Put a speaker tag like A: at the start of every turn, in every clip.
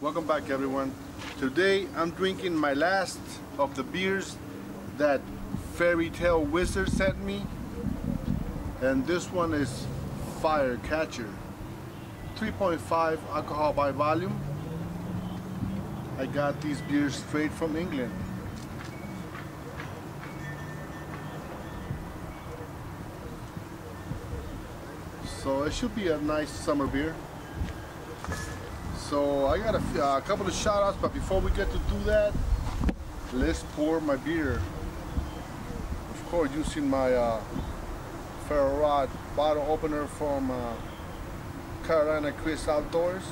A: Welcome back everyone. Today I'm drinking my last of the beers that Fairy Tale Wizard sent me. And this one is Fire Catcher. 3.5 alcohol by volume. I got these beers straight from England. So it should be a nice summer beer. So I got a, couple of shout outs, but before we get to do that, let's pour my beer. Of course, seen my uh, Ferro Rod bottle opener from uh, Carolina Chris Outdoors.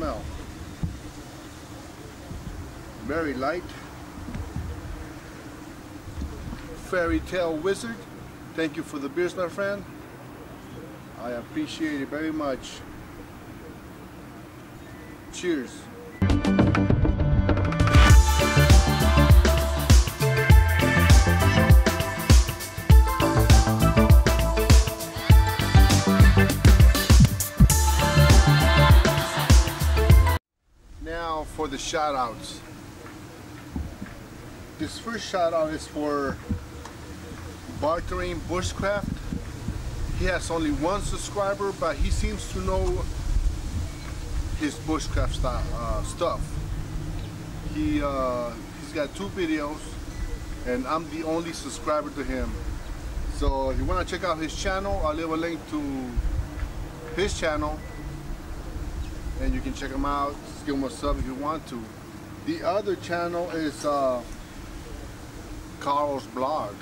A: Smell. Very light. Fairy Tale Wizard. Thank you for the beers, my friend. I appreciate it very much. Cheers. Now for the shout outs. This first shout out is for Bartering Bushcraft. He has only one subscriber, but he seems to know his bushcraft style, uh, stuff. He uh, he's got two videos, and I'm the only subscriber to him. So if you want to check out his channel, I'll leave a link to his channel, and you can check them out. Just give him a sub if you want to. The other channel is uh, Carl's Vlog.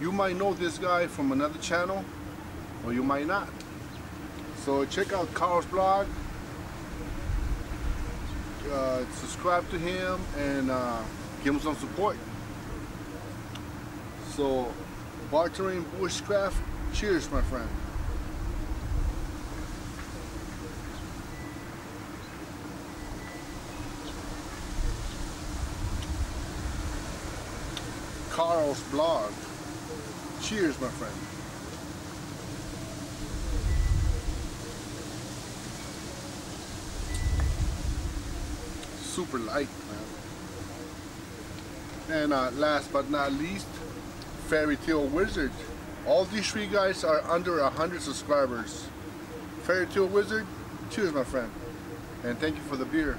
A: You might know this guy from another channel, or you might not. So check out Carl's Vlog. Uh, subscribe to him and uh, give him some support. So, bartering bushcraft. Cheers, my friend. Carl's Vlog. Cheers, my friend. Super light, man. And uh, last but not least, Fairy Tale Wizard. All these three guys are under a hundred subscribers. Fairy Tale Wizard, cheers, my friend. And thank you for the beer.